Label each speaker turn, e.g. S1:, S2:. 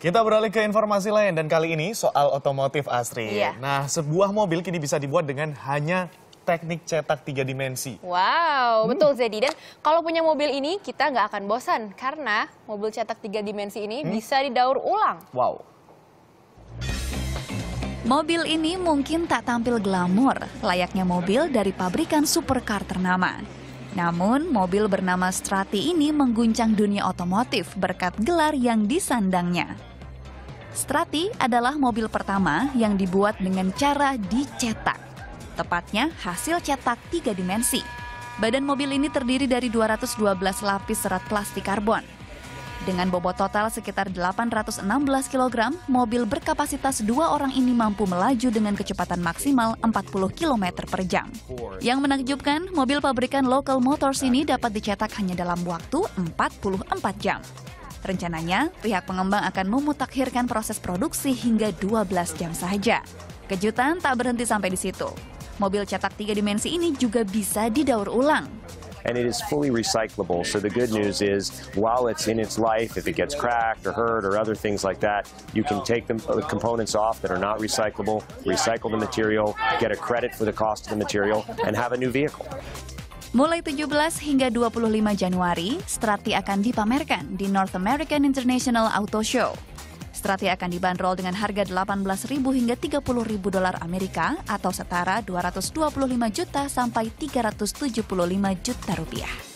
S1: Kita beralih ke informasi lain dan kali ini soal otomotif Asri.
S2: Iya.
S1: Nah, sebuah mobil kini bisa dibuat dengan hanya teknik cetak tiga dimensi.
S2: Wow, betul Zedi. Dan kalau punya mobil ini kita nggak akan bosan karena mobil cetak tiga dimensi ini bisa didaur ulang.
S1: Wow.
S3: Mobil ini mungkin tak tampil glamor, layaknya mobil dari pabrikan supercar ternama. Namun, mobil bernama Strati ini mengguncang dunia otomotif berkat gelar yang disandangnya. Strati adalah mobil pertama yang dibuat dengan cara dicetak. Tepatnya hasil cetak tiga dimensi. Badan mobil ini terdiri dari 212 lapis serat plastik karbon. Dengan bobot total sekitar 816 kg, mobil berkapasitas dua orang ini mampu melaju dengan kecepatan maksimal 40 km per jam. Yang menakjubkan, mobil pabrikan Local Motors ini dapat dicetak hanya dalam waktu 44 jam. Rencananya, pihak pengembang akan memutakhirkan proses produksi hingga 12 jam saja. Kejutan tak berhenti sampai di situ. Mobil cetak tiga dimensi ini juga bisa didaur ulang.
S4: and it is fully recyclable. So the good news is, while it's in its life, if it gets cracked or hurt or other things like that, you can take the components off that are not recyclable, recycle the material, get a credit for the cost of the material, and have a new vehicle.
S3: Mulai 17 hingga 25 Januari, Strati akan dipamerkan di North American International Auto Show. Strati akan dibanderol dengan harga 18.000 hingga 30.000 dolar Amerika atau setara 225 juta sampai 375 juta rupiah.